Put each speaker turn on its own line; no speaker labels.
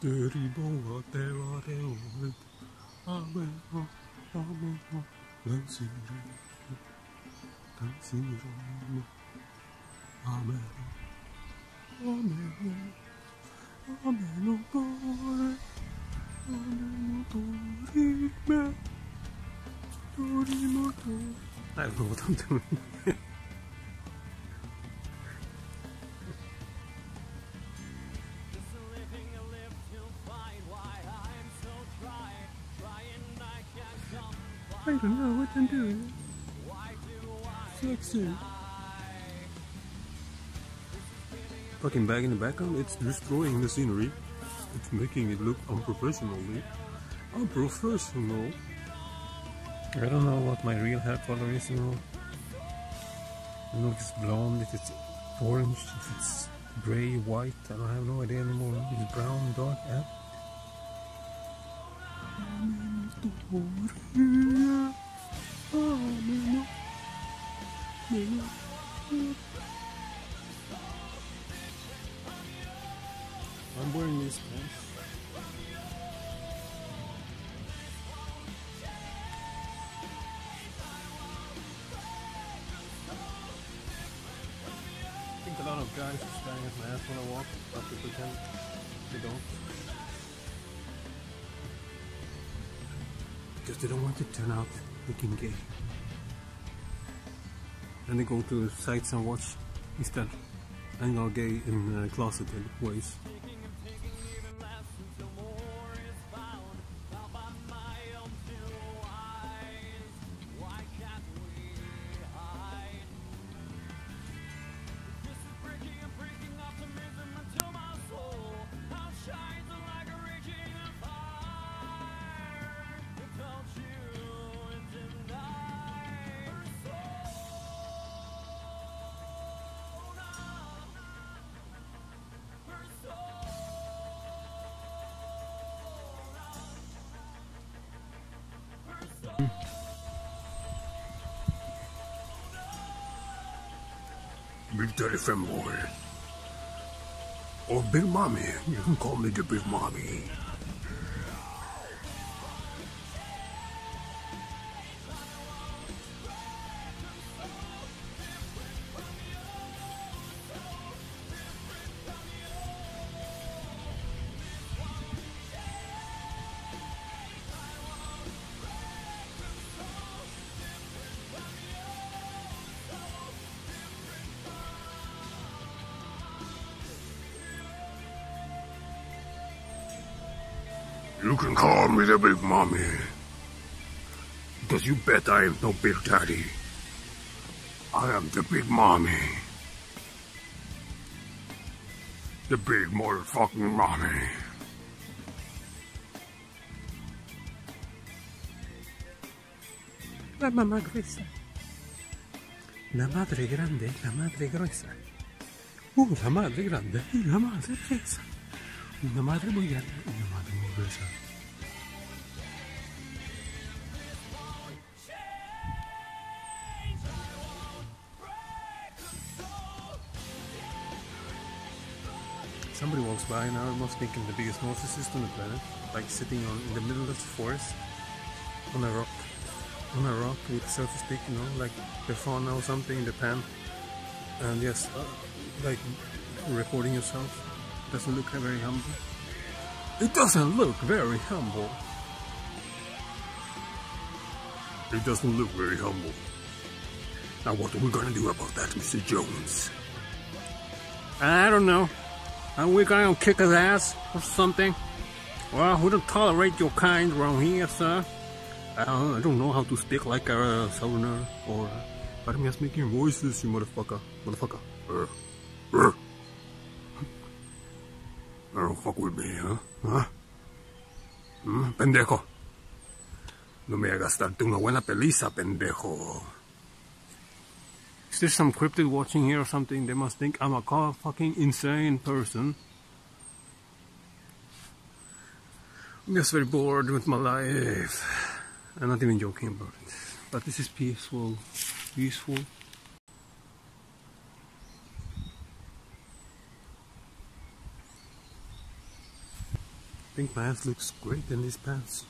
드리보어 대화래 오는 아메어 아메어. 당신이라 당신이라 아메어. 아메어. 아메어 도래. 아메어 도리메 도리모 도 아이고 못하면 되는 I don't know what I'm doing. Sexy. Fucking bag in the background, it's destroying the scenery. It's making it look unprofessionally. Unprofessional. I don't know what my real hair color is, you know. I don't know if it's blonde, if it's orange, if it's gray, white, I don't have no idea anymore. If it's brown, dark, yeah. I'm wearing these pants. I think a lot of guys are staring at my ass when I walk, but they pretend they don't. Because they don't want to turn out looking gay. And they go to sites and watch instead. And are gay in uh, closeted ways. Big Daddy Femboy. Or oh, Big Mommy. You can call me the Big Mommy. You can call me the Big Mommy. Because you bet I am no Big Daddy. I am the Big Mommy. The big motherfucking mommy. La mamá gruesa. La madre grande, la madre gruesa. Uh, la madre grande la madre gruesa. Somebody walks by and I was thinking the biggest narcissist on the planet, like sitting on in the middle of the forest on a rock, on a rock with selfie stick, you know, like the fauna or something in the pan, and yes, uh, like recording yourself. Doesn't look very humble. It doesn't look very humble. It doesn't look very humble. Now what are we gonna do about that, Mr. Jones? I don't know. Are we gonna kick his ass or something? Well, we don't tolerate your kind around here, sir. I don't, I don't know how to speak like a southerner or... But I'm just making voices, you motherfucker. Motherfucker. Uh, uh. Fuck with me, huh? Huh? ¿Mm? Pendejo. No me hagas darte una buena peliza, pendejo. Is there some cryptid watching here or something? They must think I'm a fucking insane person. I'm just very bored with my life. I'm not even joking about it. But this is peaceful. Peaceful. Think my ass looks great in these pants.